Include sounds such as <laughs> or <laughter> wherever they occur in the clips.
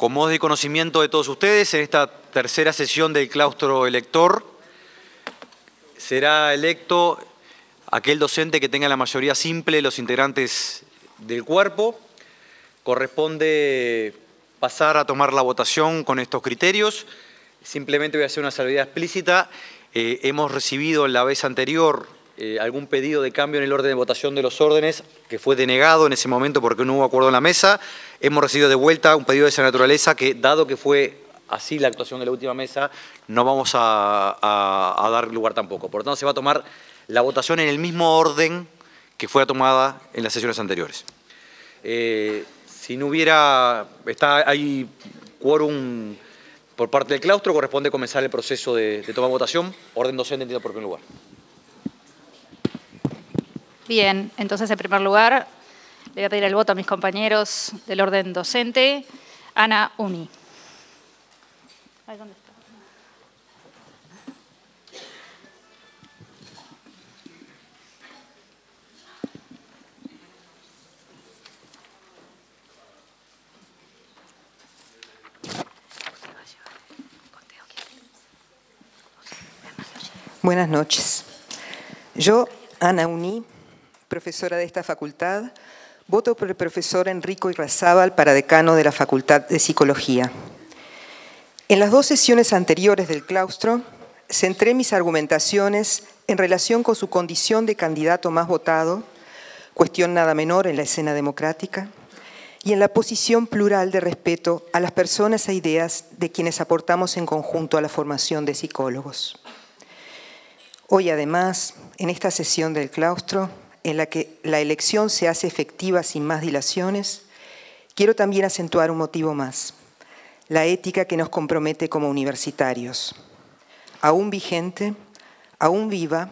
Con modo de conocimiento de todos ustedes, en esta tercera sesión del claustro elector, será electo aquel docente que tenga la mayoría simple de los integrantes del cuerpo. Corresponde pasar a tomar la votación con estos criterios. Simplemente voy a hacer una salvedad explícita. Eh, hemos recibido la vez anterior eh, algún pedido de cambio en el orden de votación de los órdenes, que fue denegado en ese momento porque no hubo acuerdo en la mesa. Hemos recibido de vuelta un pedido de esa naturaleza que, dado que fue así la actuación de la última mesa, no vamos a, dar lugar tampoco. Por lo tanto, se va a tomar la votación en el mismo orden que fue tomada en las sesiones anteriores. Eh, si no hubiera, está, hay quórum por parte del claustro, corresponde comenzar el proceso de, de toma de votación. Orden docente entendido por primer lugar. Bien, entonces en primer lugar le voy a pedir el voto a mis compañeros del orden docente. Ana Uni. Buenas noches. Yo, Ana Uni, profesora de esta facultad, voto por el profesor Enrico Irrazábal para decano de la Facultad de Psicología. En las dos sesiones anteriores del claustro, centré mis argumentaciones en relación con su condición de candidato más votado, cuestión nada menor en la escena democrática, y en la posición plural de respeto a las personas e ideas de quienes aportamos en conjunto a la formación de psicólogos. Hoy además, en esta sesión del claustro, en la que la elección se hace efectiva sin más dilaciones, quiero también acentuar un motivo más, la ética que nos compromete como universitarios, aún vigente, aún viva,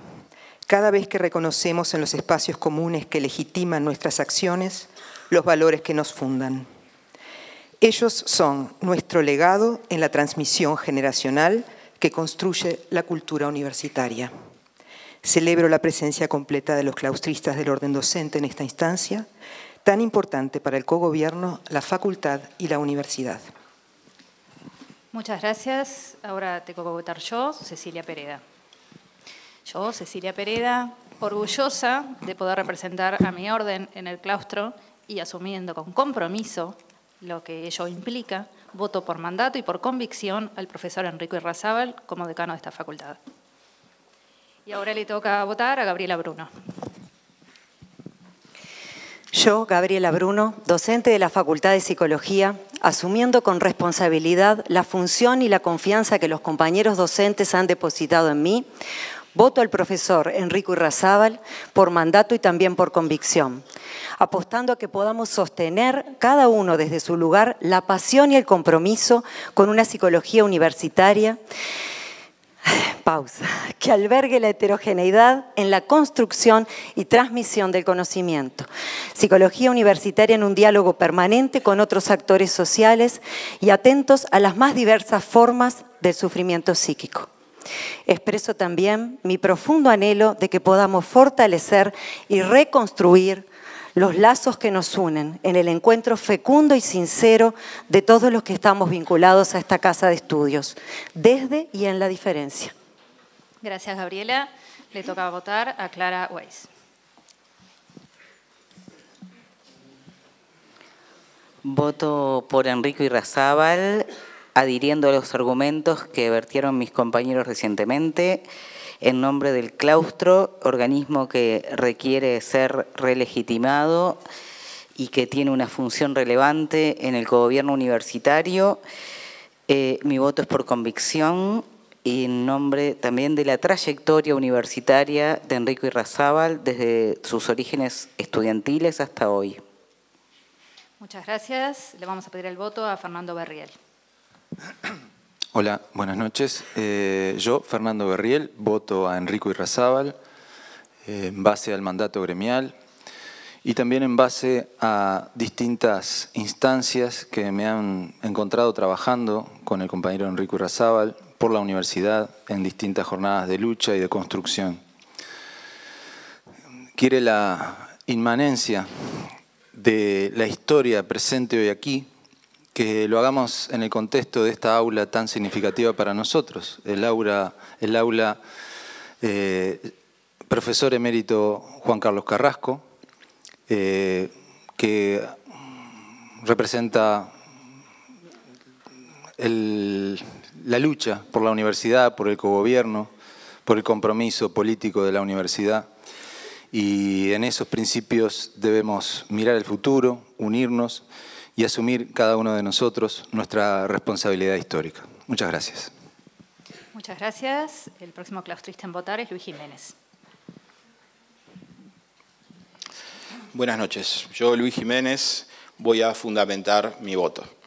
cada vez que reconocemos en los espacios comunes que legitiman nuestras acciones los valores que nos fundan. Ellos son nuestro legado en la transmisión generacional que construye la cultura universitaria. Celebro la presencia completa de los claustristas del orden docente en esta instancia, tan importante para el cogobierno, la facultad y la universidad. Muchas gracias. Ahora tengo que votar yo, Cecilia Pereda. Yo, Cecilia Pereda, orgullosa de poder representar a mi orden en el claustro y asumiendo con compromiso lo que ello implica, voto por mandato y por convicción al profesor Enrico Irrazábal como decano de esta facultad. Y ahora le toca votar a Gabriela Bruno. Yo, Gabriela Bruno, docente de la Facultad de Psicología, asumiendo con responsabilidad la función y la confianza que los compañeros docentes han depositado en mí, voto al profesor Enrico Irrazábal por mandato y también por convicción, apostando a que podamos sostener cada uno desde su lugar la pasión y el compromiso con una psicología universitaria pausa, <laughs> que albergue la heterogeneidad en la construcción y transmisión del conocimiento. Psicología universitaria en un diálogo permanente con otros actores sociales y atentos a las más diversas formas del sufrimiento psíquico. Expreso también mi profundo anhelo de que podamos fortalecer y reconstruir los lazos que nos unen en el encuentro fecundo y sincero de todos los que estamos vinculados a esta casa de estudios, desde y en la diferencia. Gracias, Gabriela. Le toca votar a Clara Weiss. Voto por Enrico Irrazábal, adhiriendo a los argumentos que vertieron mis compañeros recientemente en nombre del claustro, organismo que requiere ser relegitimado y que tiene una función relevante en el gobierno universitario. Eh, mi voto es por convicción en nombre también de la trayectoria universitaria de Enrico Irrazábal desde sus orígenes estudiantiles hasta hoy. Muchas gracias. Le vamos a pedir el voto a Fernando Berriel. <clears throat> Hola, buenas noches. Eh, yo, Fernando Berriel, voto a Enrico Irrazábal eh, en base al mandato gremial y también en base a distintas instancias que me han encontrado trabajando con el compañero Enrico Irrazábal por la universidad en distintas jornadas de lucha y de construcción. Quiere la inmanencia de la historia presente hoy aquí que lo hagamos en el contexto de esta aula tan significativa para nosotros, el aula, el aula eh, profesor emérito Juan Carlos Carrasco, eh, que representa la lucha por la universidad, por el cogobierno, por el compromiso político de la universidad. Y en esos principios debemos mirar el futuro, unirnos y asumir cada uno de nosotros nuestra responsabilidad histórica. Muchas gracias. Muchas gracias. El próximo claustrista en votar es Luis Jiménez. Buenas noches. Yo, Luis Jiménez, voy a fundamentar mi voto.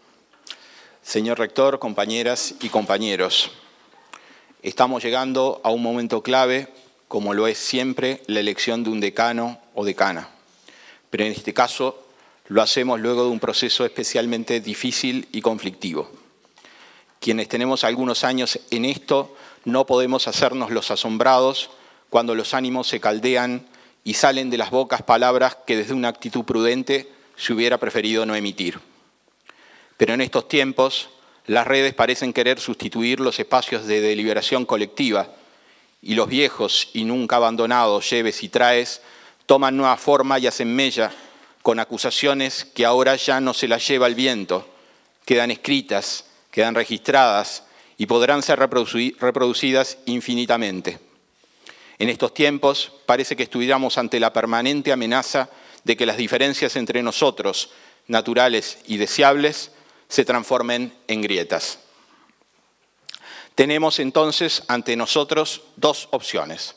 Señor rector, compañeras y compañeros, estamos llegando a un momento clave, como lo es siempre la elección de un decano o decana. Pero en este caso lo hacemos luego de un proceso especialmente difícil y conflictivo. Quienes tenemos algunos años en esto no podemos hacernos los asombrados cuando los ánimos se caldean y salen de las bocas palabras que desde una actitud prudente se hubiera preferido no emitir. Pero en estos tiempos las redes parecen querer sustituir los espacios de deliberación colectiva y los viejos y nunca abandonados lleves y traes toman nueva forma y hacen mella con acusaciones que ahora ya no se las lleva el viento, quedan escritas, quedan registradas y podrán ser reproducidas infinitamente. En estos tiempos parece que estuviéramos ante la permanente amenaza de que las diferencias entre nosotros, naturales y deseables, se transformen en grietas. Tenemos entonces ante nosotros dos opciones.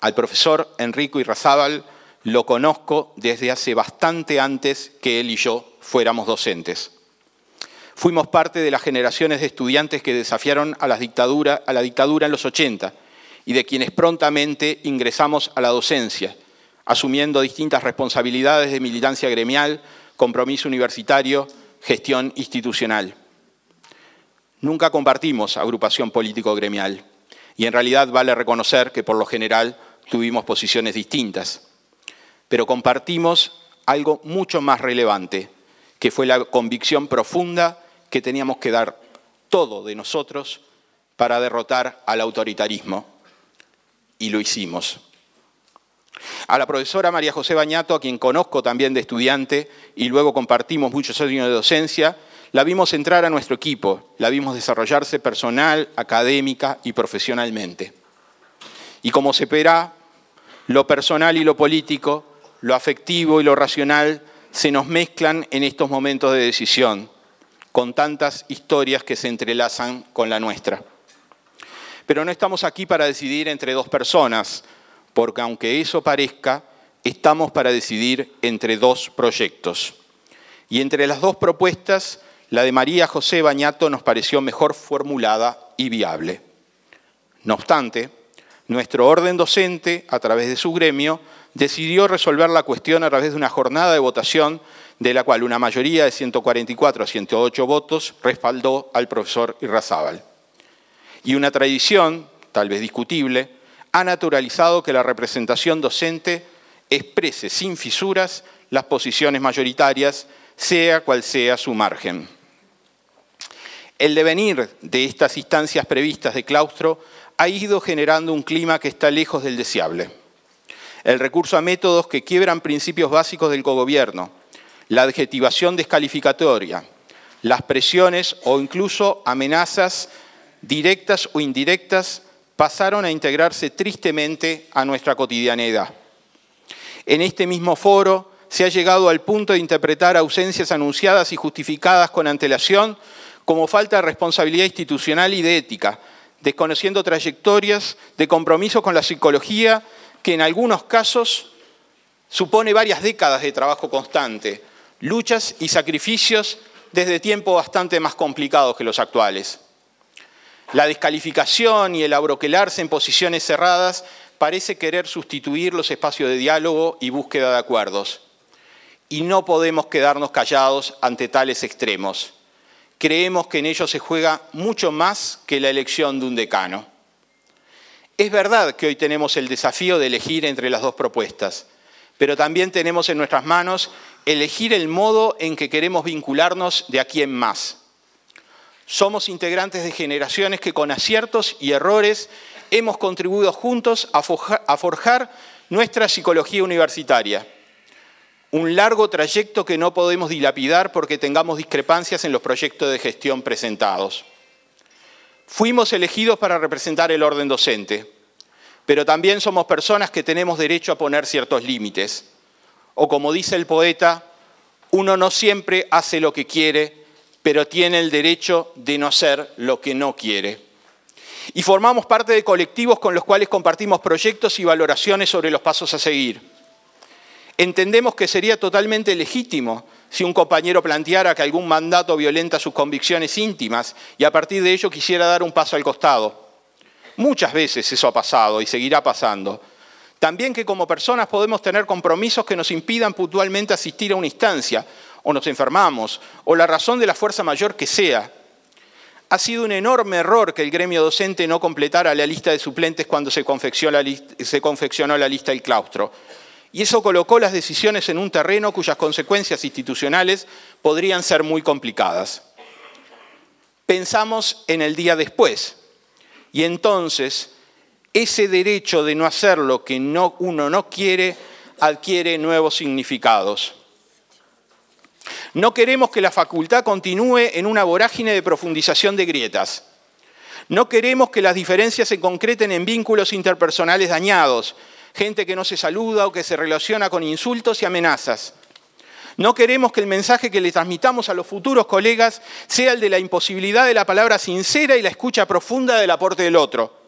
Al profesor Enrico Irrazábal lo conozco desde hace bastante antes que él y yo fuéramos docentes. Fuimos parte de las generaciones de estudiantes que desafiaron a la dictadura, a la dictadura en los 80 y de quienes prontamente ingresamos a la docencia, asumiendo distintas responsabilidades de militancia gremial, compromiso universitario, gestión institucional. Nunca compartimos agrupación político-gremial y en realidad vale reconocer que por lo general tuvimos posiciones distintas, pero compartimos algo mucho más relevante, que fue la convicción profunda que teníamos que dar todo de nosotros para derrotar al autoritarismo y lo hicimos. A la profesora María José Bañato, a quien conozco también de estudiante y luego compartimos muchos años de docencia, la vimos entrar a nuestro equipo, la vimos desarrollarse personal, académica y profesionalmente. Y como se verá, lo personal y lo político, lo afectivo y lo racional se nos mezclan en estos momentos de decisión, con tantas historias que se entrelazan con la nuestra. Pero no estamos aquí para decidir entre dos personas, porque aunque eso parezca, estamos para decidir entre dos proyectos. Y entre las dos propuestas, la de María José Bañato nos pareció mejor formulada y viable. No obstante, nuestro orden docente, a través de su gremio, decidió resolver la cuestión a través de una jornada de votación de la cual una mayoría de 144 a 108 votos respaldó al profesor Irrazábal y una tradición, tal vez discutible, ha naturalizado que la representación docente exprese sin fisuras las posiciones mayoritarias, sea cual sea su margen. El devenir de estas instancias previstas de claustro ha ido generando un clima que está lejos del deseable. El recurso a métodos que quiebran principios básicos del cogobierno, la adjetivación descalificatoria, las presiones o incluso amenazas directas o indirectas, pasaron a integrarse tristemente a nuestra cotidianidad. En este mismo foro se ha llegado al punto de interpretar ausencias anunciadas y justificadas con antelación como falta de responsabilidad institucional y de ética, desconociendo trayectorias de compromiso con la psicología que en algunos casos supone varias décadas de trabajo constante, luchas y sacrificios desde tiempos bastante más complicados que los actuales. La descalificación y el abroquelarse en posiciones cerradas parece querer sustituir los espacios de diálogo y búsqueda de acuerdos. Y no podemos quedarnos callados ante tales extremos. Creemos que en ellos se juega mucho más que la elección de un decano. Es verdad que hoy tenemos el desafío de elegir entre las dos propuestas, pero también tenemos en nuestras manos elegir el modo en que queremos vincularnos de aquí en más. Somos integrantes de generaciones que con aciertos y errores hemos contribuido juntos a forjar, nuestra psicología universitaria. Un largo trayecto que no podemos dilapidar porque tengamos discrepancias en los proyectos de gestión presentados. Fuimos elegidos para representar el orden docente, pero también somos personas que tenemos derecho a poner ciertos límites. O como dice el poeta, uno no siempre hace lo que quiere, pero tiene el derecho de no hacer lo que no quiere y formamos parte de colectivos con los cuales compartimos proyectos y valoraciones sobre los pasos a seguir. Entendemos que sería totalmente legítimo si un compañero planteara que algún mandato violenta sus convicciones íntimas y a partir de ello quisiera dar un paso al costado. Muchas veces eso ha pasado y seguirá pasando. También que como personas podemos tener compromisos que nos impidan puntualmente asistir a una instancia, o nos enfermamos, o la razón de la fuerza mayor que sea. Ha sido un enorme error que el gremio docente no completara la lista de suplentes cuando se confeccionó la lista, del claustro. Y eso colocó las decisiones en un terreno cuyas consecuencias institucionales podrían ser muy complicadas. Pensamos en el día después. Y entonces ese derecho de no hacer lo que uno no quiere adquiere nuevos significados. No queremos que la facultad continúe en una vorágine de profundización de grietas. No queremos que las diferencias se concreten en vínculos interpersonales dañados, gente que no se saluda o que se relaciona con insultos y amenazas. No queremos que el mensaje que le transmitamos a los futuros colegas sea el de la imposibilidad de la palabra sincera y la escucha profunda del aporte del otro.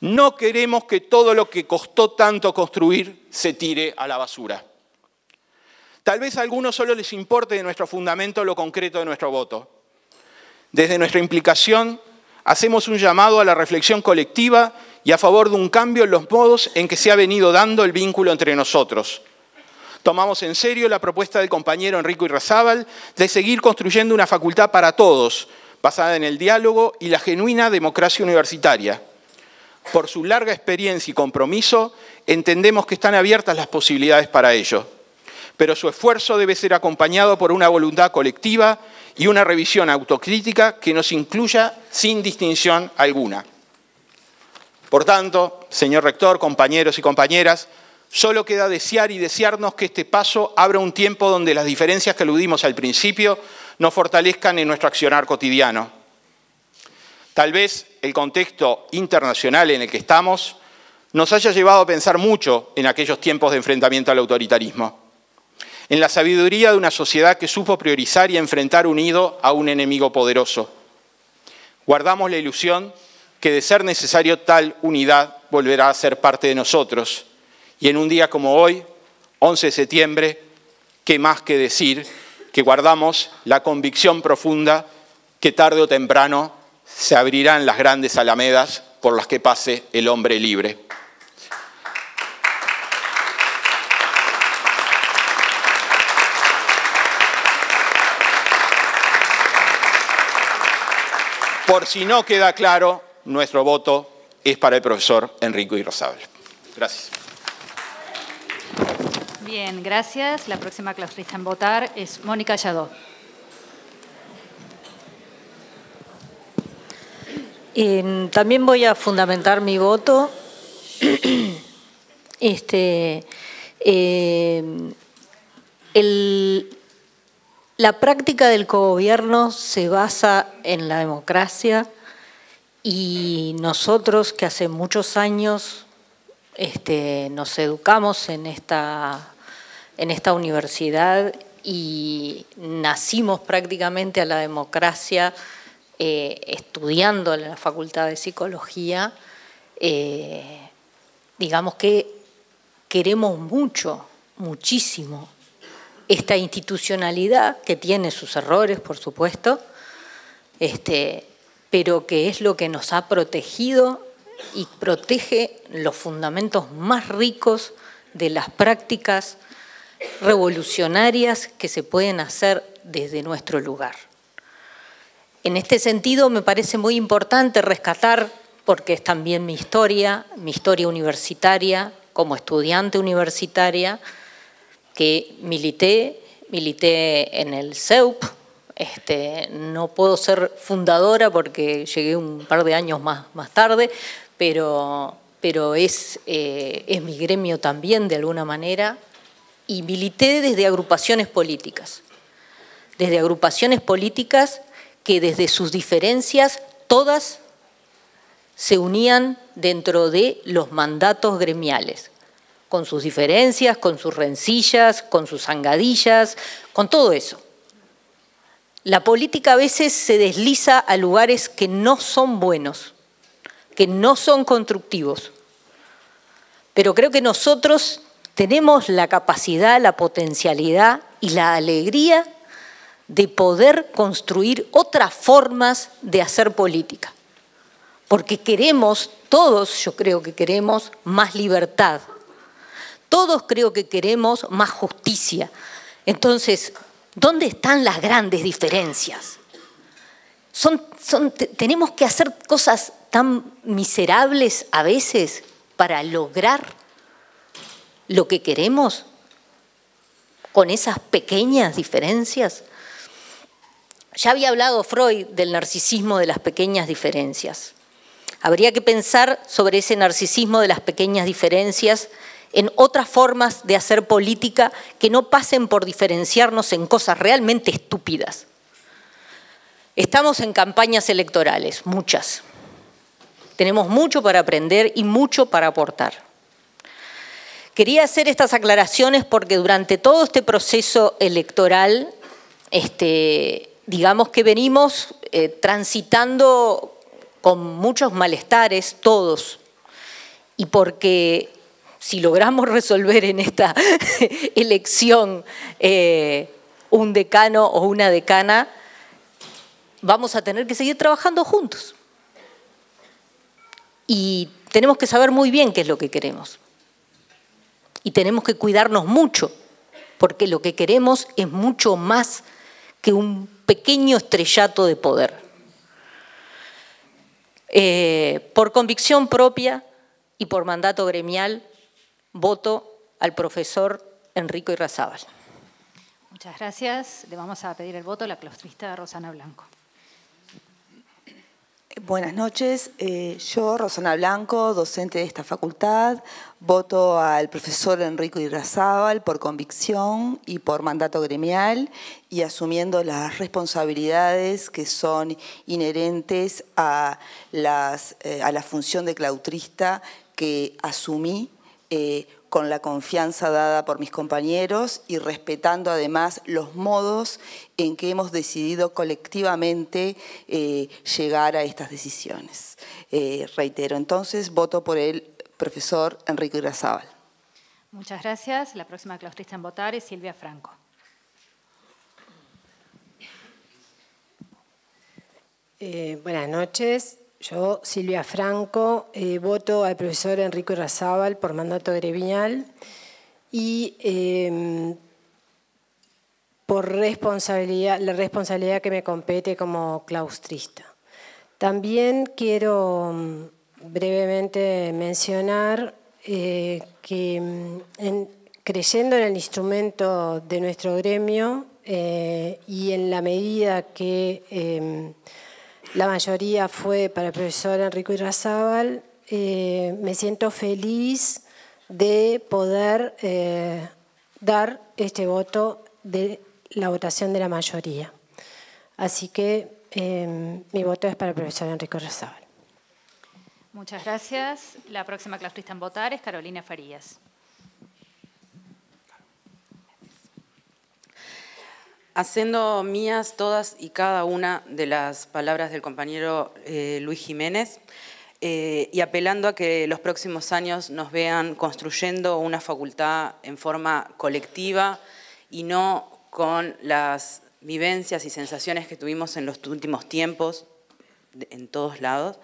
No queremos que todo lo que costó tanto construir se tire a la basura. Tal vez a algunos solo les importe de nuestro fundamento lo concreto de nuestro voto. Desde nuestra implicación hacemos un llamado a la reflexión colectiva y a favor de un cambio en los modos en que se ha venido dando el vínculo entre nosotros. Tomamos en serio la propuesta del compañero Enrico Irrazábal de seguir construyendo una facultad para todos, basada en el diálogo y la genuina democracia universitaria. Por su larga experiencia y compromiso, entendemos que están abiertas las posibilidades para ello pero su esfuerzo debe ser acompañado por una voluntad colectiva y una revisión autocrítica que nos incluya sin distinción alguna. Por tanto, señor rector, compañeros y compañeras, solo queda desear y desearnos que este paso abra un tiempo donde las diferencias que aludimos al principio nos fortalezcan en nuestro accionar cotidiano. Tal vez el contexto internacional en el que estamos nos haya llevado a pensar mucho en aquellos tiempos de enfrentamiento al autoritarismo en la sabiduría de una sociedad que supo priorizar y enfrentar unido a un enemigo poderoso. Guardamos la ilusión que de ser necesario tal unidad volverá a ser parte de nosotros. Y en un día como hoy, 11 de septiembre, qué más que decir que guardamos la convicción profunda que tarde o temprano se abrirán las grandes alamedas por las que pase el hombre libre. Por si no queda claro, nuestro voto es para el profesor Enrico Irrozabal. Gracias. Bien, gracias. La próxima claustrista en votar es Mónica Yadó. también voy a fundamentar mi voto. <clears throat> Este, eh, el, la práctica del cogobierno se basa en la democracia y nosotros que hace muchos años este, nos educamos en esta, en esta universidad y nacimos prácticamente a la democracia eh, estudiando en la Facultad de Psicología, eh, digamos que queremos mucho, muchísimo esta institucionalidad que tiene sus errores, por supuesto, este, pero que es lo que nos ha protegido y protege los fundamentos más ricos de las prácticas revolucionarias que se pueden hacer desde nuestro lugar. En este sentido me parece muy importante rescatar, porque es también mi historia, mi historia universitaria, como estudiante universitaria, que milité, milité en el CEUP, este, no puedo ser fundadora porque llegué un par de años más, más tarde, pero, pero es, eh, es mi gremio también de alguna manera, y milité desde agrupaciones políticas, desde agrupaciones políticas que desde sus diferencias todas se unían dentro de los mandatos gremiales, con sus diferencias, con sus rencillas, con sus zangadillas, con todo eso. La política a veces se desliza a lugares que no son buenos, que no son constructivos. Pero creo que nosotros tenemos la capacidad, la potencialidad y la alegría de poder construir otras formas de hacer política. Porque queremos, todos yo creo que queremos más libertad. Todos creo que queremos más justicia. Entonces, ¿dónde están las grandes diferencias? tenemos que hacer cosas tan miserables a veces para lograr lo que queremos con esas pequeñas diferencias. Ya había hablado Freud del narcisismo de las pequeñas diferencias. Habría que pensar sobre ese narcisismo de las pequeñas diferencias en otras formas de hacer política que no pasen por diferenciarnos en cosas realmente estúpidas. Estamos en campañas electorales, muchas. Tenemos mucho para aprender y mucho para aportar. Quería hacer estas aclaraciones porque durante todo este proceso electoral, este, digamos que venimos eh, transitando con muchos malestares todos y porque si logramos resolver en esta <laughs> elección eh, un decano o una decana, vamos a tener que seguir trabajando juntos. Y tenemos que saber muy bien qué es lo que queremos. Y tenemos que cuidarnos mucho, porque lo que queremos es mucho más que un pequeño estrellato de poder. Eh, por convicción propia y por mandato gremial, voto al profesor Enrico Irrazábal. Muchas gracias. Le vamos a pedir el voto a la claustrista Rosana Blanco. Buenas noches. Eh, yo, Rosana Blanco, docente de esta facultad, voto al profesor Enrico Irrazábal por convicción y por mandato gremial y asumiendo las responsabilidades que son inherentes a, las, eh, a la función de clautrista que asumí eh, con la confianza dada por mis compañeros y respetando además los modos en que hemos decidido colectivamente eh, llegar a estas decisiones. Eh, reitero, entonces voto por el profesor Enrique Irazábal. Muchas gracias. La próxima claustrista en votar es Silvia Franco. buenas noches. Yo, Silvia Franco, eh, voto al profesor Enrico Irrazábal por mandato gremial y em, por responsabilidad, la responsabilidad que me compete como claustrista. También quiero mm, brevemente mencionar eh, que mm, creyendo en el instrumento de nuestro gremio eh, y en la medida que em, la mayoría fue para el profesor Enrico Irrazábal. Eh, me siento feliz de poder eh, dar este voto de la votación de la mayoría. Así que eh, mi voto es para el profesor Enrico Irrazábal. Muchas gracias. La próxima claustrista en votar es Carolina Farías. Haciendo mías todas y cada una de las palabras del compañero eh, Luis Jiménez eh, y apelando a que los próximos años nos vean construyendo una facultad en forma colectiva y no con las vivencias y sensaciones que tuvimos en los últimos tiempos en todos lados,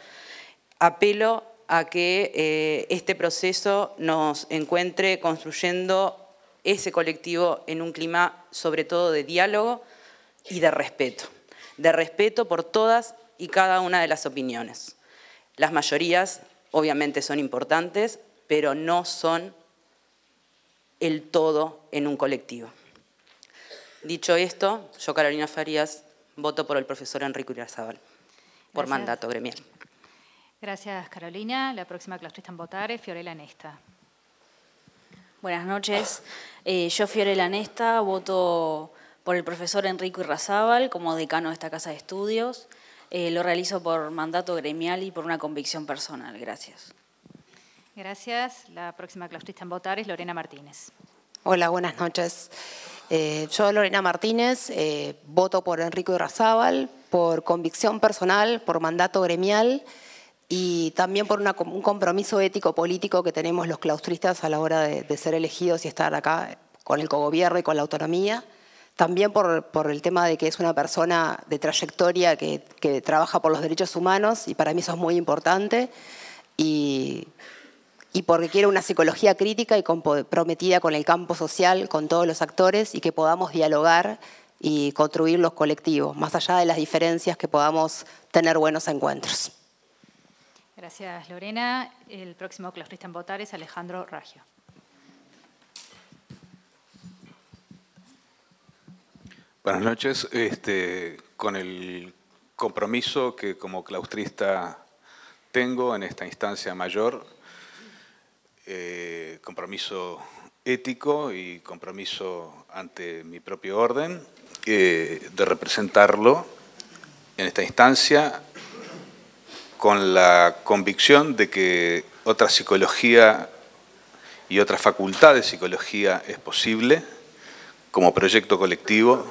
apelo a que eh, este proceso nos encuentre construyendo ese colectivo en un clima sobre todo de diálogo y de respeto, de respeto por todas y cada una de las opiniones. Las mayorías obviamente son importantes, pero no son el todo en un colectivo. Dicho esto, yo, Carolina Farías, voto por el profesor Enrico Irazábal, por mandato gremial. Gracias, Carolina. La próxima claustrista en votar es Fiorella Nesta. Buenas noches. Eh, yo, Fiorella Nesta, voto por el profesor Enrico Irrazábal como decano de esta Casa de Estudios. Eh, lo realizo por mandato gremial y por una convicción personal. Gracias. Gracias. La próxima claustrista en votar es Lorena Martínez. Hola, buenas noches. Eh, yo, Lorena Martínez, eh, voto por Enrico Irrazábal, por convicción personal, por mandato gremial y también por un compromiso ético-político que tenemos los claustristas a la hora de, ser elegidos y estar acá con el cogobierno y con la autonomía. También por, el tema de que es una persona de trayectoria que, trabaja por los derechos humanos y para mí eso es muy importante. Y y porque quiero una psicología crítica y comprometida con el campo social, con todos los actores y que podamos dialogar y construir los colectivos, más allá de las diferencias que podamos tener buenos encuentros. Gracias, Lorena. El próximo claustrista en votar es Alejandro Raggio. Buenas noches. Este, con el compromiso que como claustrista tengo en esta instancia mayor, eh, compromiso ético y compromiso ante mi propio orden eh, de representarlo en esta instancia con la convicción de que otra psicología y otra facultad de psicología es posible como proyecto colectivo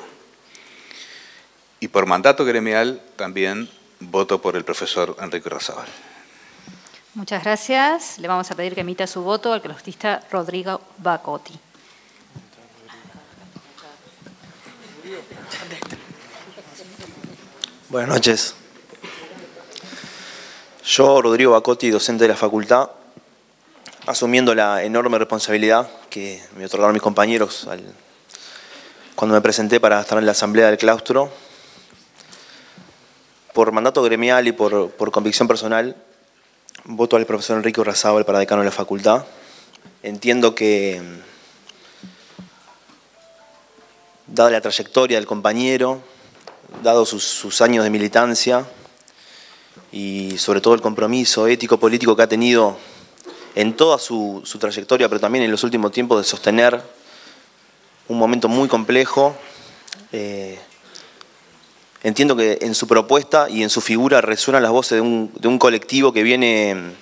y por mandato gremial también voto por el profesor Enrique Razabal. Muchas gracias. Le vamos a pedir que emita su voto al cronista Rodrigo Bacotti. Buenas noches. Yo, Rodrigo Bacotti, docente de la facultad, asumiendo la enorme responsabilidad que me otorgaron mis compañeros cuando me presenté para estar en la asamblea del claustro, por mandato gremial y por, convicción personal, Voto al profesor Enrique Urrazábal para decano de la facultad. Entiendo que, dada la trayectoria del compañero, dado sus, años de militancia y sobre todo el compromiso ético-político que ha tenido en toda su, trayectoria, pero también en los últimos tiempos de sostener un momento muy complejo, eh, Entiendo que en su propuesta y en su figura resuenan las voces de un, colectivo que viene,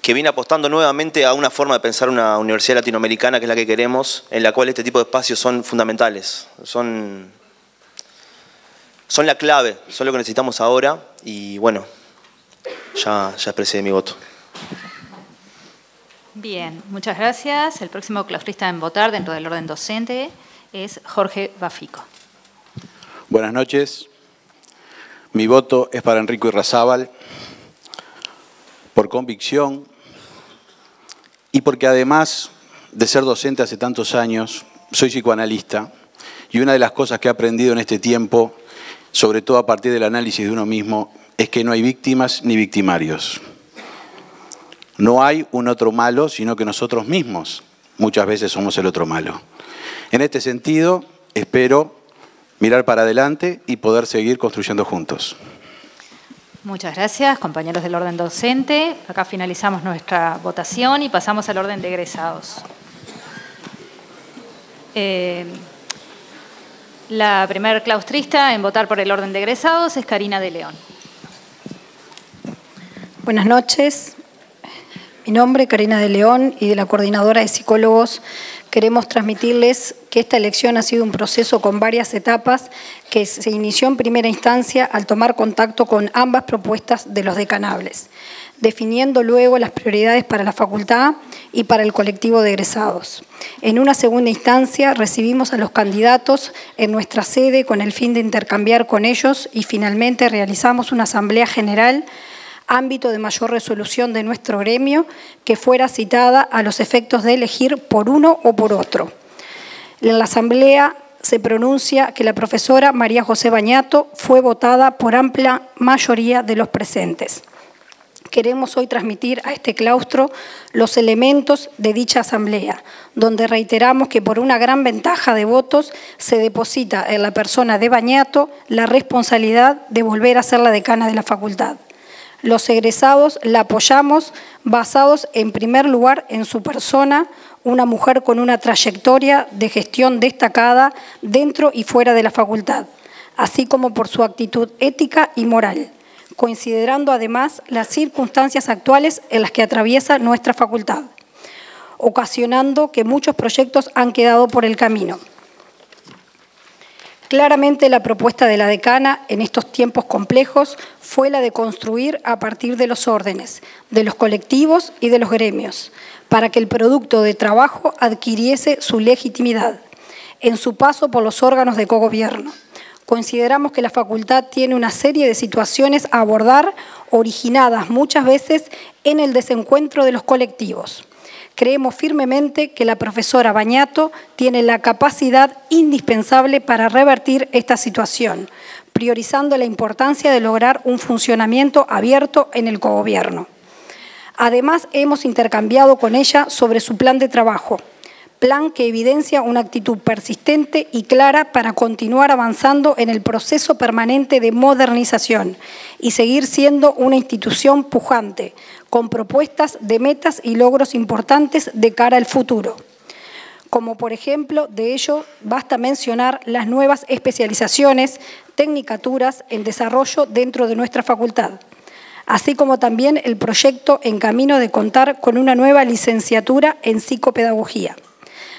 que viene apostando nuevamente a una forma de pensar una universidad latinoamericana que es la que queremos, en la cual este tipo de espacios son fundamentales, son, son la clave, son lo que necesitamos ahora y bueno, ya, ya expresé mi voto. Bien, muchas gracias. El próximo claustrista en votar dentro del orden docente es Jorge Bafico. Buenas noches. Mi voto es para Enrico Irrazábal por convicción y porque además de ser docente hace tantos años, soy psicoanalista y una de las cosas que he aprendido en este tiempo, sobre todo a partir del análisis de uno mismo, es que no hay víctimas ni victimarios. No hay un otro malo, sino que nosotros mismos muchas veces somos el otro malo. En este sentido, espero mirar para adelante y poder seguir construyendo juntos. Muchas gracias, compañeros del orden docente. Acá finalizamos nuestra votación y pasamos al orden de egresados. Eh, la primer claustrista en votar por el orden de egresados es Karina de León. Buenas noches. Mi nombre es Karina de León y de la Coordinadora de Psicólogos queremos transmitirles que esta elección ha sido un proceso con varias etapas que se inició en primera instancia al tomar contacto con ambas propuestas de los decanables, definiendo luego las prioridades para la facultad y para el colectivo de egresados. En una segunda instancia recibimos a los candidatos en nuestra sede con el fin de intercambiar con ellos y finalmente realizamos una asamblea general ámbito de mayor resolución de nuestro gremio que fuera citada a los efectos de elegir por uno o por otro. En la Asamblea se pronuncia que la profesora María José Bañato fue votada por amplia mayoría de los presentes. Queremos hoy transmitir a este claustro los elementos de dicha asamblea, donde reiteramos que por una gran ventaja de votos se deposita en la persona de Bañato la responsabilidad de volver a ser la decana de la facultad. Los egresados la apoyamos basados en primer lugar en su persona, una mujer con una trayectoria de gestión destacada dentro y fuera de la facultad, así como por su actitud ética y moral, considerando además las circunstancias actuales en las que atraviesa nuestra facultad, ocasionando que muchos proyectos han quedado por el camino. Claramente la propuesta de la decana en estos tiempos complejos fue la de construir a partir de los órdenes, de los colectivos y de los gremios, para que el producto de trabajo adquiriese su legitimidad en su paso por los órganos de cogobierno. Consideramos que la facultad tiene una serie de situaciones a abordar originadas muchas veces en el desencuentro de los colectivos Creemos firmemente que la profesora Bañato tiene la capacidad indispensable para revertir esta situación, priorizando la importancia de lograr un funcionamiento abierto en el cogobierno. Además, hemos intercambiado con ella sobre su plan de trabajo, plan que evidencia una actitud persistente y clara para continuar avanzando en el proceso permanente de modernización y seguir siendo una institución pujante, con propuestas de metas y logros importantes de cara al futuro. Como por ejemplo, de ello basta mencionar las nuevas especializaciones, tecnicaturas en desarrollo dentro de nuestra facultad, así como también el proyecto en camino de contar con una nueva licenciatura en psicopedagogía.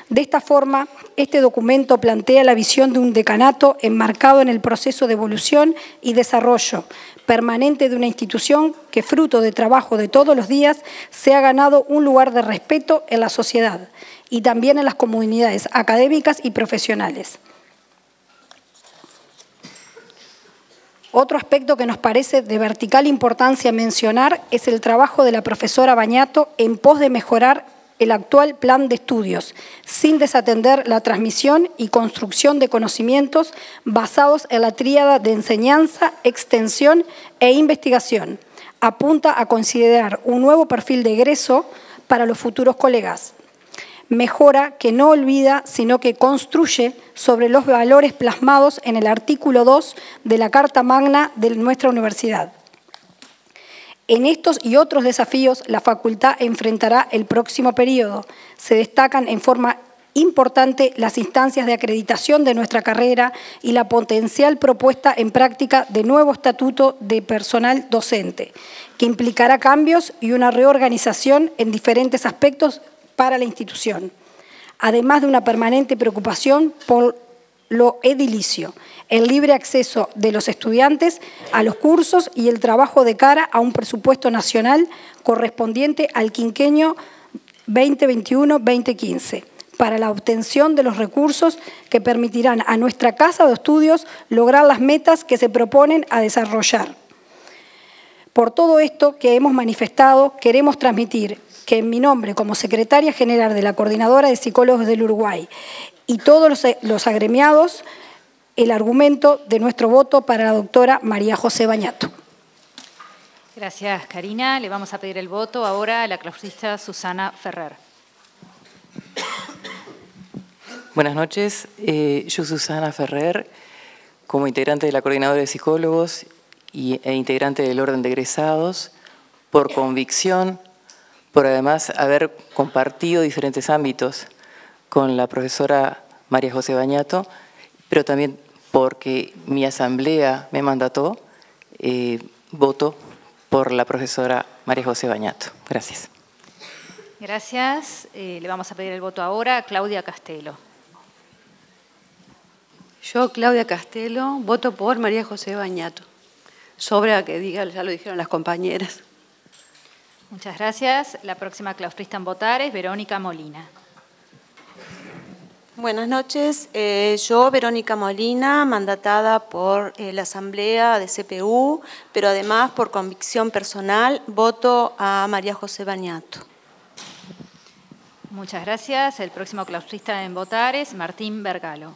De esta forma, este documento plantea la visión de un decanato enmarcado en el proceso de evolución y desarrollo, permanente de una institución que, fruto de trabajo de todos los días, se ha ganado un lugar de respeto en la sociedad y también en las comunidades académicas y profesionales. Otro aspecto que nos parece de vertical importancia mencionar es el trabajo de la profesora Bañato en pos de mejorar el actual plan de estudios, sin desatender la transmisión y construcción de conocimientos basados en la tríada de enseñanza, extensión e investigación. Apunta a considerar un nuevo perfil de egreso para los futuros colegas. Mejora que no olvida, sino que construye sobre los valores plasmados en el artículo 2 de la Carta Magna de nuestra universidad. En estos y otros desafíos, la facultad enfrentará el próximo periodo. Se destacan en forma importante las instancias de acreditación de nuestra carrera y la potencial propuesta en práctica de nuevo estatuto de personal docente, que implicará cambios y una reorganización en diferentes aspectos para la institución, además de una permanente preocupación por lo edilicio el libre acceso de los estudiantes a los cursos y el trabajo de cara a un presupuesto nacional correspondiente al quinquenio 2021-2015 para la obtención de los recursos que permitirán a nuestra Casa de Estudios lograr las metas que se proponen a desarrollar. Por todo esto que hemos manifestado, queremos transmitir que en mi nombre como secretaria general de la Coordinadora de Psicólogos del Uruguay y todos los, los agremiados, el argumento de nuestro voto para la doctora María José Bañato. Gracias, Karina. Le vamos a pedir el voto ahora a la clausista Susana Ferrer. Buenas noches. Eh, yo, Susana Ferrer, como integrante de la Coordinadora de Psicólogos y, e integrante del Orden de Egresados, por convicción, por además haber compartido diferentes ámbitos con la profesora María José Bañato, pero también porque mi asamblea me mandató, eh, voto por la profesora María José Bañato. Gracias. Gracias. Eh, le vamos a pedir el voto ahora a Claudia Castelo. Yo, Claudia Castelo, voto por María José Bañato. Sobra que diga, ya lo dijeron las compañeras. Muchas gracias. La próxima claustrista en votar es Verónica Molina. Buenas noches. Eh, yo, Verónica Molina, mandatada por eh, la Asamblea de CPU, pero además por convicción personal, voto a María José Bañato. Muchas gracias. El próximo claustrista en votar es Martín Vergalo.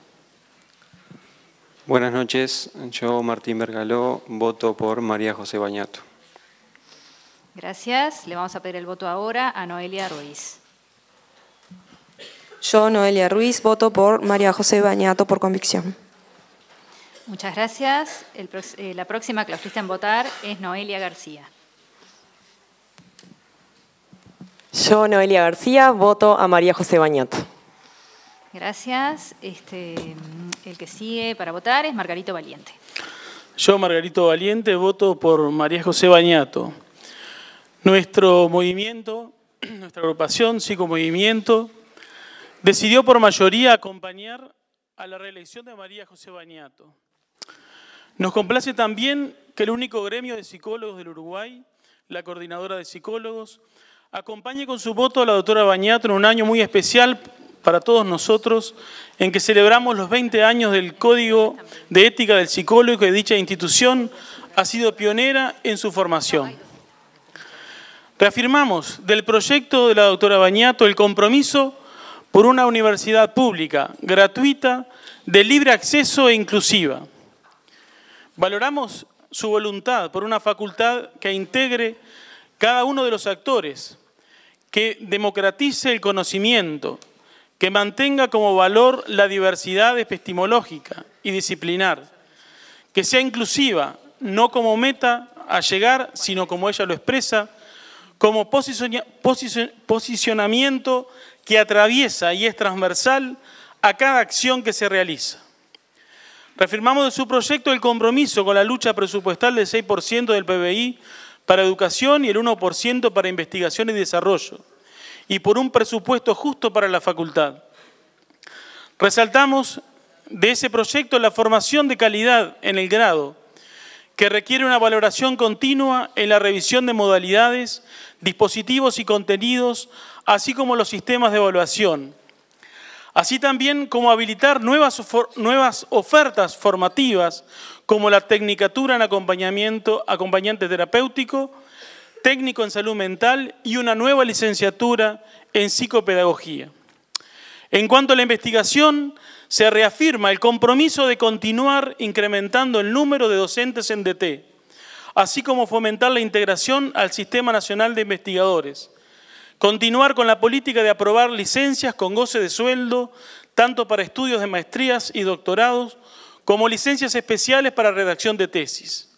Buenas noches. Yo, Martín Vergalo, voto por María José Bañato. Gracias. Le vamos a pedir el voto ahora a Noelia Ruiz. Yo, Noelia Ruiz, voto por María José Bañato por convicción. Muchas gracias. El eh, la próxima claustrista en votar es Noelia García. Yo, Noelia García, voto a María José Bañato. Gracias. Este, el que sigue para votar es Margarito Valiente. Yo, Margarito Valiente, voto por María José Bañato. Nuestro movimiento, <clears throat> nuestra agrupación Psicomovimiento, decidió por mayoría acompañar a la reelección de María José Bañato. Nos complace también que el único gremio de psicólogos del Uruguay, la Coordinadora de Psicólogos, acompañe con su voto a la doctora Bañato en un año muy especial para todos nosotros, en que celebramos los 20 años del Código de Ética del Psicólogo y dicha institución ha sido pionera en su formación. Reafirmamos del proyecto de la doctora Bañato el compromiso por una universidad pública, gratuita, de libre acceso e inclusiva. Valoramos su voluntad por una facultad que integre cada uno de los actores, que democratice el conocimiento, que mantenga como valor la diversidad epistemológica y disciplinar, que sea inclusiva, no como meta a llegar, sino como ella lo expresa, como posiciona- posicion- posicionamiento que atraviesa y es transversal a cada acción que se realiza. Reafirmamos de su proyecto el compromiso con la lucha presupuestal del 6% del PBI para educación y el 1% para investigación y desarrollo, y por un presupuesto justo para la facultad. Resaltamos de ese proyecto la formación de calidad en el grado, que requiere una valoración continua en la revisión de modalidades, dispositivos y contenidos, así como los sistemas de evaluación. Así también como habilitar nuevas, nuevas ofertas formativas, como la tecnicatura en acompañamiento, acompañante terapéutico, técnico en salud mental y una nueva licenciatura en psicopedagogía. En cuanto a la investigación, se reafirma el compromiso de continuar incrementando el número de docentes en DT, así como fomentar la integración al Sistema Nacional de Investigadores. Continuar con la política de aprobar licencias con goce de sueldo, tanto para estudios de maestrías y doctorados, como licencias especiales para redacción de tesis.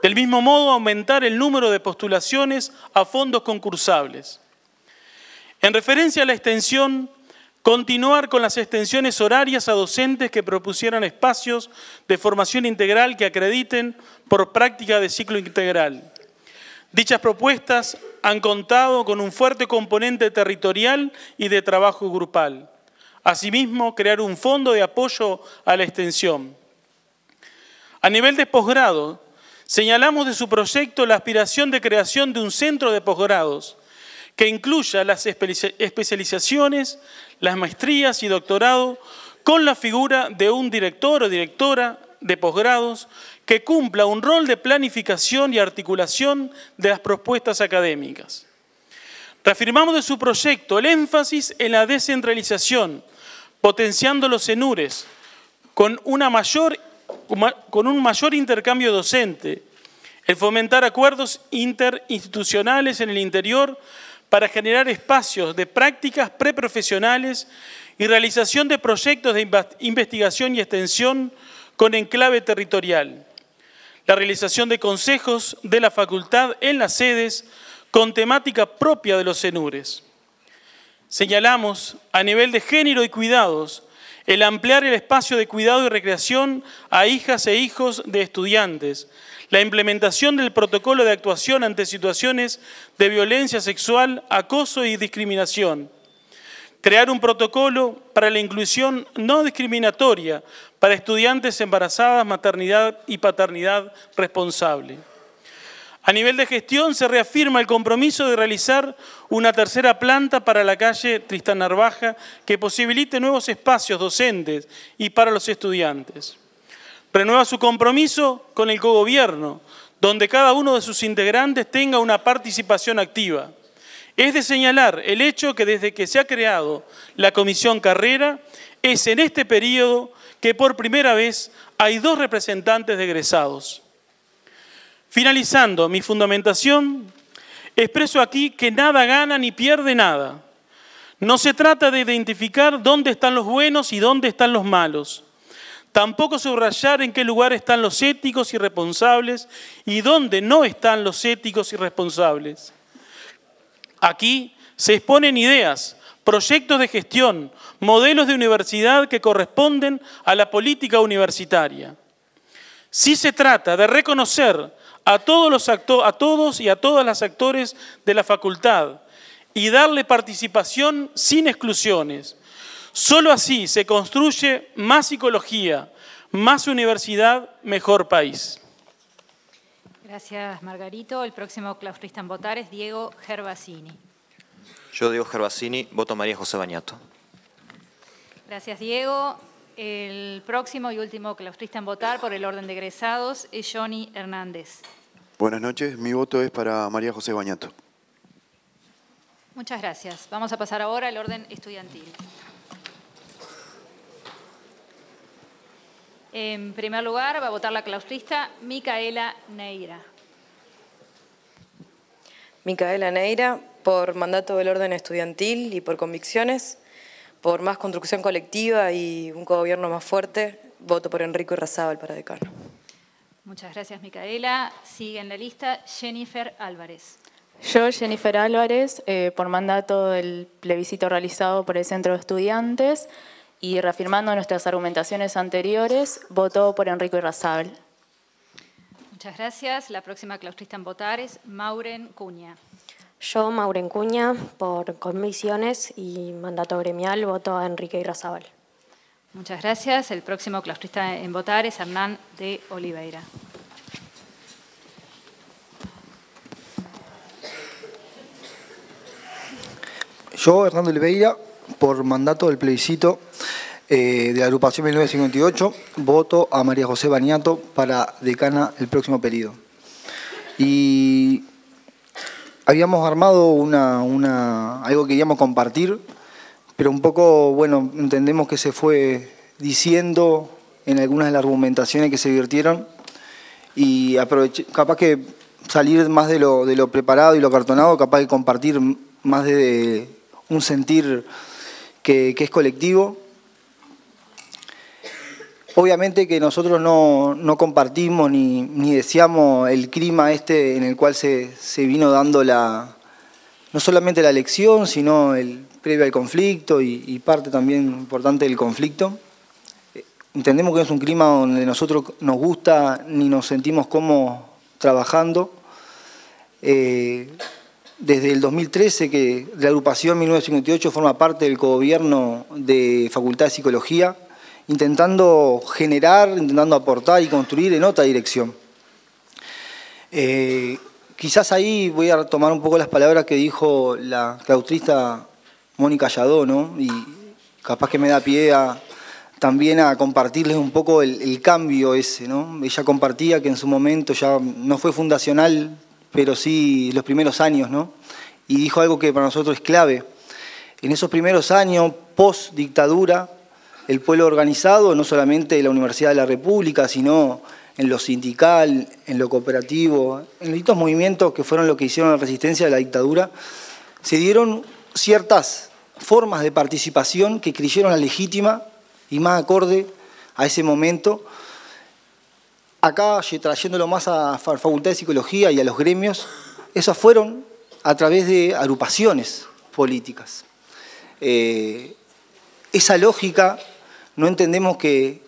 Del mismo modo, aumentar el número de postulaciones a fondos concursables. En referencia a la extensión, continuar con las extensiones horarias a docentes que propusieran espacios de formación integral que acrediten por práctica de ciclo integral. Dichas propuestas han contado con un fuerte componente territorial y de trabajo grupal. Asimismo, crear un fondo de apoyo a la extensión. A nivel de posgrado, señalamos de su proyecto la aspiración de creación de un centro de posgrados que incluya las espe- especializaciones, las maestrías y doctorado con la figura de un director o directora de posgrados que cumpla un rol de planificación y articulación de las propuestas académicas. Reafirmamos de su proyecto el énfasis en la descentralización, potenciando los CENURES con, una mayor, con un mayor intercambio docente, el fomentar acuerdos interinstitucionales en el interior para generar espacios de prácticas preprofesionales y realización de proyectos de investigación y extensión con enclave territorial. La realización de consejos de la facultad en las sedes con temática propia de los CENURES. Señalamos, a nivel de género y cuidados, el ampliar el espacio de cuidado y recreación a hijas e hijos de estudiantes, la implementación del protocolo de actuación ante situaciones de violencia sexual, acoso y discriminación, crear un protocolo para la inclusión no discriminatoria para estudiantes embarazadas, maternidad y paternidad responsable. A nivel de gestión se reafirma el compromiso de realizar una tercera planta para la calle Tristán Narvaja que posibilite nuevos espacios docentes y para los estudiantes. Renueva su compromiso con el cogobierno, donde cada uno de sus integrantes tenga una participación activa. Es de señalar el hecho que desde que se ha creado la Comisión Carrera, es en este periodo que por primera vez hay dos representantes de egresados. Finalizando mi fundamentación, Expreso aquí que nada gana ni pierde nada. No se trata de identificar dónde están los buenos y dónde están los malos. Tampoco subrayar en qué lugar están los éticos y responsables y dónde no están los éticos y responsables. Aquí se exponen ideas, proyectos de gestión, modelos de universidad que corresponden a la política universitaria. Si se trata de reconocer a todos, los a todos y a todas las actores de la facultad y darle participación sin exclusiones. Solo así se construye más psicología, más universidad, mejor país. Gracias, Margarito. El próximo claustrista en votar es Diego Gervasini. Yo, Diego Gervasini, voto María José Bañato. Gracias, Diego. El próximo y último claustrista en votar por el orden de egresados es Johnny Hernández. Buenas noches, mi voto es para María José Bañato. Muchas gracias. Vamos a pasar ahora al orden estudiantil. En primer lugar va a votar la claustrista Micaela Neira. Micaela Neira, por mandato del orden estudiantil y por convicciones, por más construcción colectiva y un gobierno más fuerte, voto por Enrico Irrazábal para decano. Muchas gracias, Micaela. Sigue en la lista Jennifer Álvarez. Yo, Jennifer Álvarez, eh, por mandato del plebiscito realizado por el Centro de Estudiantes y reafirmando nuestras argumentaciones anteriores, voto por Enrico Irrazábal. Muchas gracias. La próxima claustrista en votar es Mauren Cuña. Yo, Mauren Cuña, por convicciones y mandato gremial, voto a Enrique Irrazábal. Muchas gracias. El próximo claustrista en votar es Hernán de Oliveira. Yo, Hernando Oliveira, por mandato del plebiscito eh, de la agrupación 1958, voto a María José Baniato para decana el próximo periodo. Y habíamos armado una, algo que queríamos compartir, pero un poco, bueno, entendemos que se fue diciendo en algunas de las argumentaciones que se virtieron y aproveché, capaz que salir más de lo, de lo preparado y lo cartonado, capaz de compartir más de un sentir que, es colectivo. Obviamente que nosotros no, compartimos ni, ni, deseamos el clima este en el cual se, vino dando la, no solamente la elección, sino el previo al conflicto y, parte también importante del conflicto. Entendemos que es un clima donde nosotros nos gusta ni nos sentimos como trabajando. Eh, desde el 2013 que la agrupación 1958 forma parte del gobierno de Facultad de Psicología, intentando generar, intentando aportar y construir en otra dirección. Eh, quizás ahí voy a tomar un poco las palabras que dijo la claustrista Mónica Yadó, ¿no? y capaz que me da pie también a compartirles un poco el, el, cambio ese. ¿no? Ella compartía que en su momento ya no fue fundacional pero sí los primeros años, ¿no? Y dijo algo que para nosotros es clave. En esos primeros años, post dictadura, el pueblo organizado, no solamente en la Universidad de la República, sino en lo sindical, en lo cooperativo, en distintos movimientos que fueron lo que hicieron la resistencia a la dictadura, se dieron ciertas formas de participación que creyeron la legítima y más acorde a ese momento acá trayéndolo más a la Facultad de Psicología y a los gremios, esas fueron a través de agrupaciones políticas. Eh, esa lógica no entendemos que,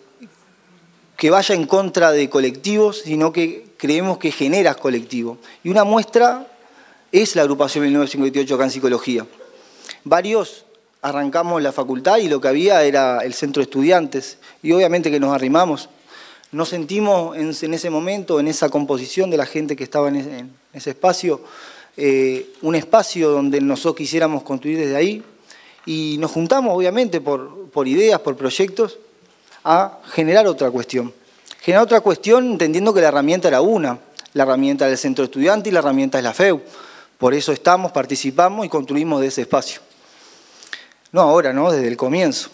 que vaya en contra de colectivos, sino que creemos que genera colectivo. Y una muestra es la agrupación 1958 acá en Psicología. Varios arrancamos la facultad y lo que había era el centro de estudiantes, y obviamente que nos arrimamos nos sentimos en, ese momento, en esa composición de la gente que estaba en ese, espacio, eh, un espacio donde nosotros quisiéramos construir desde ahí y nos juntamos obviamente por, por ideas, por proyectos, a generar otra cuestión. Generar otra cuestión entendiendo que la herramienta era una, la herramienta del centro estudiante y la herramienta es la FEU. Por eso estamos, participamos y construimos de ese espacio. No ahora, ¿no? Desde el comienzo.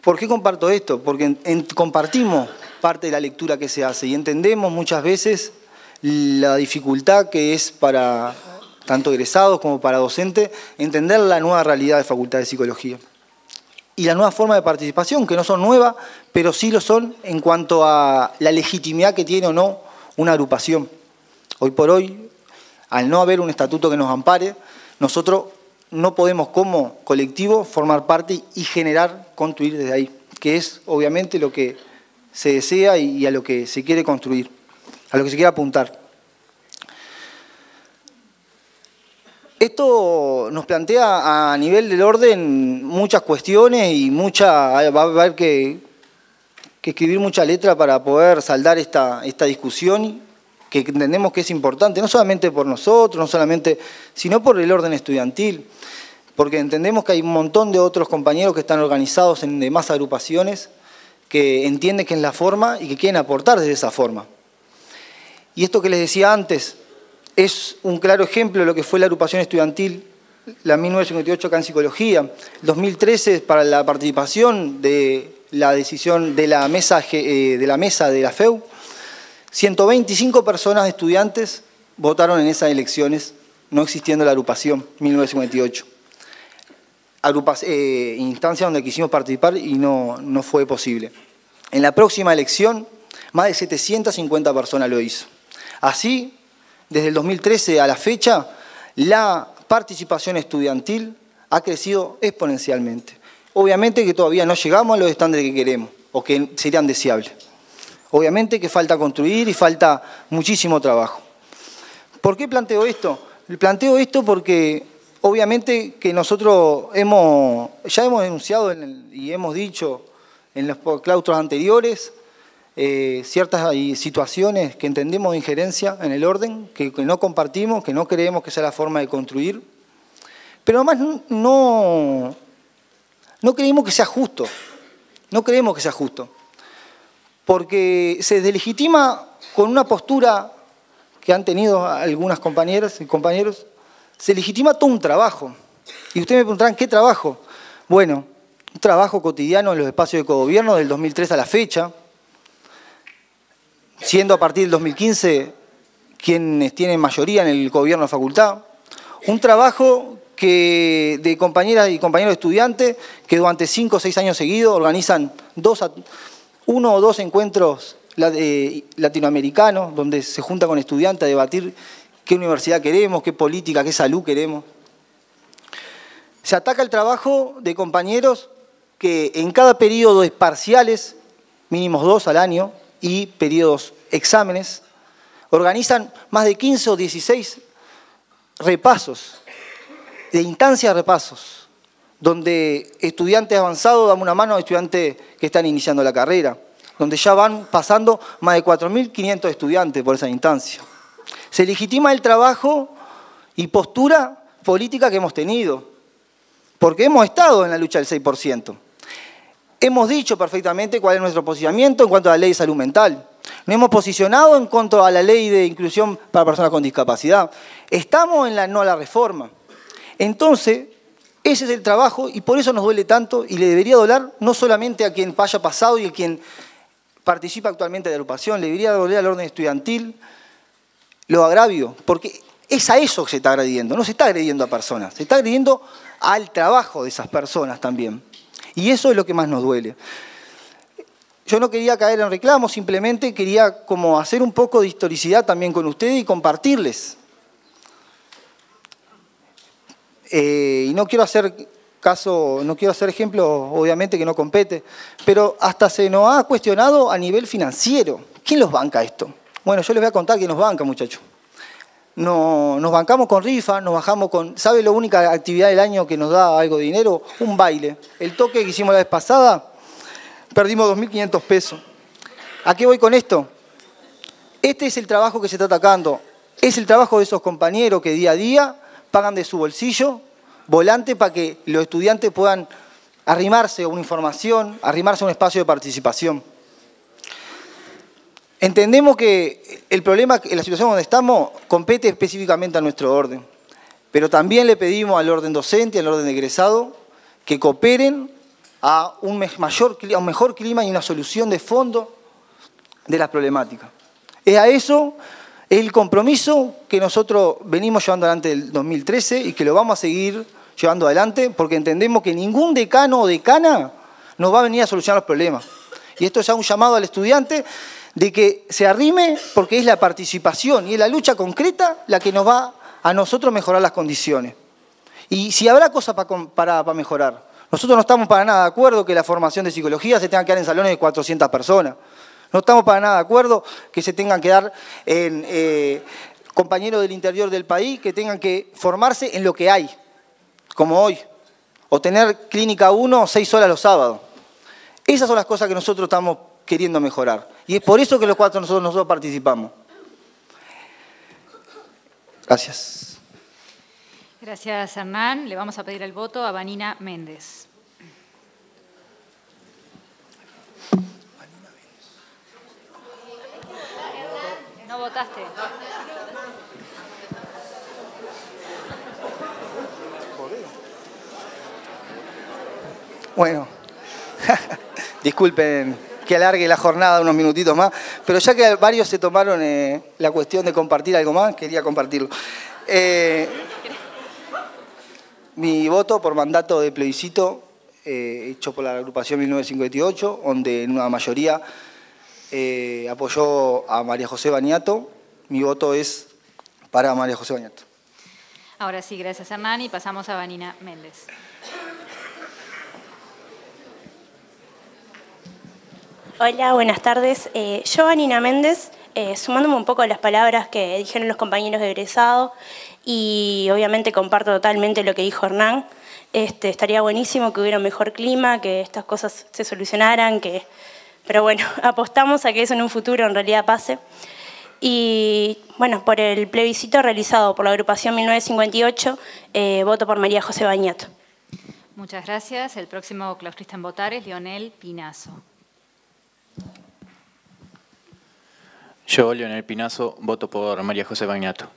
¿Por qué comparto esto? Porque compartimos parte de la lectura que se hace y entendemos muchas veces la dificultad que es para tanto egresados como para docentes entender la nueva realidad de Facultad de Psicología. Y la nueva forma de participación, que no son nuevas, pero sí lo son en cuanto a la legitimidad que tiene o no una agrupación. Hoy por hoy, al no haber un estatuto que nos ampare, nosotros no podemos como colectivo formar parte y generar, construir desde ahí, que es obviamente lo que se desea y a lo que se quiere construir, a lo que se quiere apuntar. Esto nos plantea a nivel del orden muchas cuestiones y mucha, va a haber que, escribir mucha letra para poder saldar esta, esta discusión que entendemos que es importante, no solamente por nosotros, no solamente, sino por el orden estudiantil, porque entendemos que hay un montón de otros compañeros que están organizados en demás agrupaciones que entienden que es la forma y que quieren aportar desde esa forma. Y esto que les decía antes, es un claro ejemplo de lo que fue la agrupación estudiantil, la 1958 acá en Psicología, 2013 para la participación de la decisión de la mesa eh, de la, mesa de la FEU, 125 personas estudiantes votaron en esas elecciones, no existiendo la agrupación 1958. Eh, instancia donde quisimos participar y no, no fue posible. En la próxima elección, más de 750 personas lo hizo. Así, desde el 2013 a la fecha, la participación estudiantil ha crecido exponencialmente. Obviamente que todavía no llegamos a los estándares que queremos o que serían deseables. Obviamente que falta construir y falta muchísimo trabajo. ¿Por qué planteo esto? Planteo esto porque obviamente que nosotros hemos, ya hemos denunciado y hemos dicho en los claustros anteriores eh, ciertas situaciones que entendemos de injerencia en el orden, que, no compartimos, que no creemos que sea la forma de construir, pero además no, no creemos que sea justo, no creemos que sea justo, porque se deslegitima con una postura que han tenido algunas compañeras y compañeros, se legitima todo un trabajo. Y ustedes me preguntarán, ¿qué trabajo? Bueno, un trabajo cotidiano en los espacios de cogobierno del 2003 a la fecha, siendo a partir del 2015 quienes tienen mayoría en el gobierno de facultad. Un trabajo que de compañeras y compañeros estudiantes que durante cinco o seis años seguidos organizan dos, uno o dos encuentros latinoamericanos donde se junta con estudiantes a debatir qué universidad queremos, qué política, qué salud queremos. Se ataca el trabajo de compañeros que en cada periodo de parciales, mínimos dos al año, y periodos exámenes, organizan más de 15 o 16 repasos, de instancias de repasos, donde estudiantes avanzados dan una mano a estudiantes que están iniciando la carrera, donde ya van pasando más de 4.500 estudiantes por esa instancia. Se legitima el trabajo y postura política que hemos tenido, porque hemos estado en la lucha del 6%. Hemos dicho perfectamente cuál es nuestro posicionamiento en cuanto a la ley de salud mental. Nos hemos posicionado en cuanto a la ley de inclusión para personas con discapacidad. Estamos en la no a la reforma. Entonces, ese es el trabajo y por eso nos duele tanto y le debería doler no solamente a quien haya pasado y a quien participa actualmente de la agrupación, le debería doler al orden estudiantil lo agravio, porque es a eso que se está agrediendo, no se está agrediendo a personas, se está agrediendo al trabajo de esas personas también. Y eso es lo que más nos duele. Yo no quería caer en reclamo, simplemente quería como hacer un poco de historicidad también con ustedes y compartirles. Eh, y no quiero hacer caso, no quiero hacer ejemplo, obviamente que no compete, pero hasta se nos ha cuestionado a nivel financiero. ¿Quién los banca esto? Bueno, yo les voy a contar quién nos banca, muchachos. No, nos bancamos con rifa, nos bajamos con... ¿Sabe la única actividad del año que nos da algo de dinero? Un baile. El toque que hicimos la vez pasada, perdimos 2.500 pesos. ¿A qué voy con esto? Este es el trabajo que se está atacando. Es el trabajo de esos compañeros que día a día pagan de su bolsillo volante para que los estudiantes puedan arrimarse a una información, arrimarse a un espacio de participación. Entendemos que el problema, la situación donde estamos, compete específicamente a nuestro orden, pero también le pedimos al orden docente, al orden egresado, que cooperen a un, mayor, a un mejor clima y una solución de fondo de las problemáticas. Es a eso el compromiso que nosotros venimos llevando adelante del 2013 y que lo vamos a seguir llevando adelante porque entendemos que ningún decano o decana nos va a venir a solucionar los problemas. Y esto es un llamado al estudiante de que se arrime porque es la participación y es la lucha concreta la que nos va a nosotros mejorar las condiciones. Y si habrá cosas para, para mejorar, nosotros no estamos para nada de acuerdo que la formación de psicología se tenga que dar en salones de 400 personas. No estamos para nada de acuerdo que se tengan que dar eh, compañeros del interior del país que tengan que formarse en lo que hay, como hoy. O tener clínica 1 seis horas los sábados. Esas son las cosas que nosotros estamos queriendo mejorar. Y es por eso que los cuatro nosotros, nosotros participamos. Gracias. Gracias, Hernán. Le vamos a pedir el voto a Vanina Méndez. No votaste. Bueno, <laughs> disculpen alargue la jornada unos minutitos más, pero ya que varios se tomaron eh, la cuestión de compartir algo más, quería compartirlo. Eh, mi voto por mandato de plebiscito eh, hecho por la agrupación 1958, donde en una mayoría apoyó a María José Bañato. Mi voto es para María José Bañato. Ahora sí, gracias Hernán y pasamos a Vanina Méndez. Hola, buenas tardes. Eh, yo, Vanina Méndez, sumándome un poco a las palabras que dijeron los compañeros de egresado, y obviamente comparto totalmente lo que dijo Hernán. Este, estaría buenísimo que hubiera un mejor clima, que estas cosas se solucionaran, que... pero bueno, <laughs> apostamos a que eso en un futuro en realidad pase. Y bueno, por el plebiscito realizado por la agrupación 1958, eh, voto por María José Bañato. Muchas gracias. El próximo claustrista en votar es Leonel Pinazo. Yo, Leonel Pinazo, voto por María José Bañato.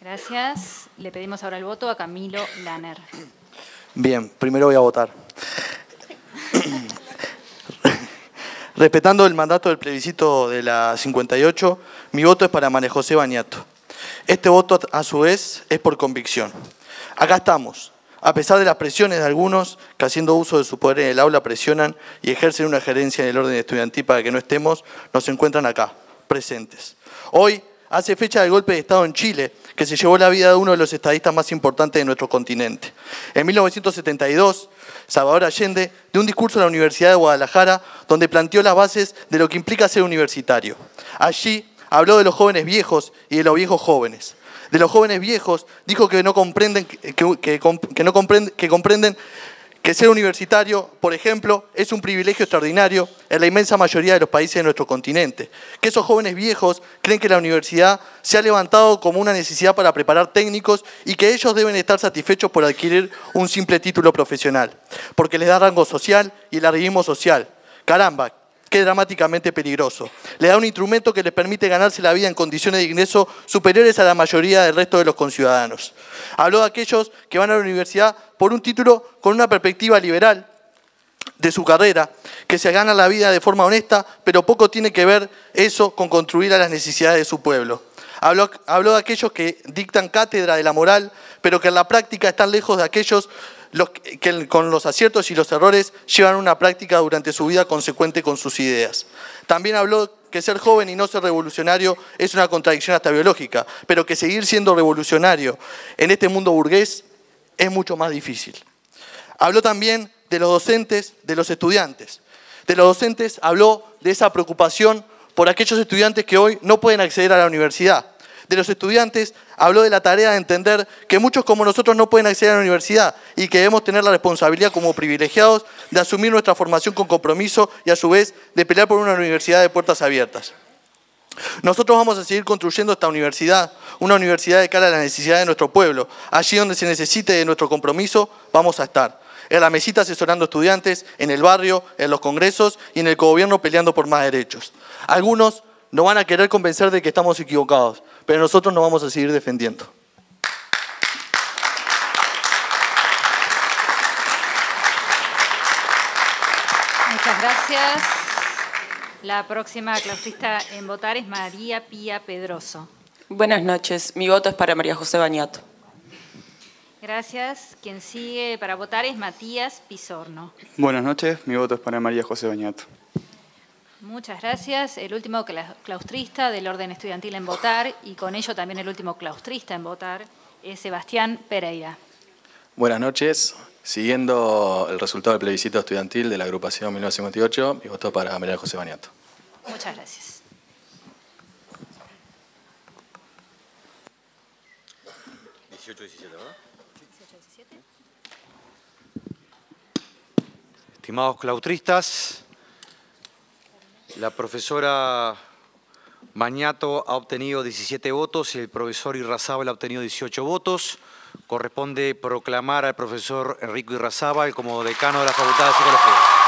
Gracias. Le pedimos ahora el voto a Camilo Lanner. Bien, primero voy a votar. <coughs> Respetando el mandato del plebiscito de la 58, mi voto es para María José Bañato. Este voto, a su vez, es por convicción. Acá estamos, a pesar de las presiones de algunos que haciendo uso de su poder en el aula presionan y ejercen una gerencia en el orden estudiantil para que no estemos, nos encuentran acá, presentes. Hoy hace fecha del golpe de Estado en Chile, que se llevó la vida de uno de los estadistas más importantes de nuestro continente. En 1972, Salvador Allende dio un discurso en la Universidad de Guadalajara donde planteó las bases de lo que implica ser universitario. Allí habló de los jóvenes viejos y de los viejos jóvenes. De los jóvenes viejos dijo que no comprenden, que, no que comprenden que ser universitario, por ejemplo, es un privilegio extraordinario en la inmensa mayoría de los países de nuestro continente. Que esos jóvenes viejos creen que la universidad se ha levantado como una necesidad para preparar técnicos y que ellos deben estar satisfechos por adquirir un simple título profesional, porque les da rango social y el arribismo social. Caramba, qué dramáticamente peligroso. Le da un instrumento que les permite ganarse la vida en condiciones de ingreso superiores a la mayoría del resto de los conciudadanos. Habló de aquellos que van a la universidad por un título con una perspectiva liberal de su carrera, que se gana la vida de forma honesta, pero poco tiene que ver eso con construir a las necesidades de su pueblo. Habló, habló de aquellos que dictan cátedra de la moral, pero que en la práctica están lejos de aquellos los que con los aciertos y los errores llevan una práctica durante su vida consecuente con sus ideas. También habló que ser joven y no ser revolucionario es una contradicción hasta biológica, pero que seguir siendo revolucionario en este mundo burgués es mucho más difícil. Habló también de los docentes, de los estudiantes. De los docentes habló de esa preocupación por aquellos estudiantes que hoy no pueden acceder a la universidad de los estudiantes, habló de la tarea de entender que muchos como nosotros no pueden acceder a la universidad y que debemos tener la responsabilidad como privilegiados de asumir nuestra formación con compromiso y a su vez de pelear por una universidad de puertas abiertas. Nosotros vamos a seguir construyendo esta universidad, una universidad de cara a las necesidades de nuestro pueblo. Allí donde se necesite de nuestro compromiso, vamos a estar. En la mesita asesorando estudiantes, en el barrio, en los congresos y en el gobierno peleando por más derechos. Algunos nos van a querer convencer de que estamos equivocados, pero nosotros nos vamos a seguir defendiendo. Muchas gracias. La próxima claustrista en votar es María Pía Pedroso. Buenas noches, mi voto es para María José Bañato. Gracias. Quien sigue para votar es Matías Pisorno. Buenas noches, mi voto es para María José Bañato. Muchas gracias. El último cla- claustrista del orden estudiantil en votar y con ello también el último claustrista en votar es Sebastián Pereira. Buenas noches. Siguiendo el resultado del plebiscito estudiantil de la agrupación 1958, mi voto para María José Baniato. Muchas gracias. Estimados claustristas, la profesora Mañato ha obtenido 17 votos y el profesor Irrazábal ha obtenido 18 votos. Corresponde proclamar al profesor Enrico Irrazábal como decano de la Facultad de Psicología.